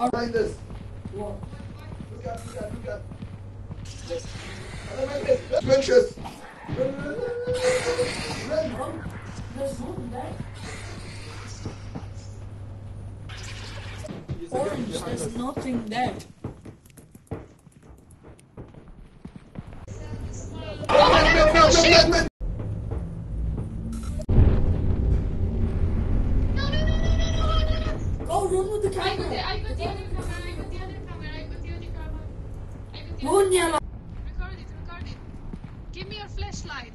Us. What? Look up, look up, look benches. Benches. Run, run, run, run. Oh, there's nothing. Orange, there's nothing there. Mohan with the camera. I got the, other camera. I got the other camera. I got the other camera. I got the other camera. Record it. Record it. Give me your flashlight.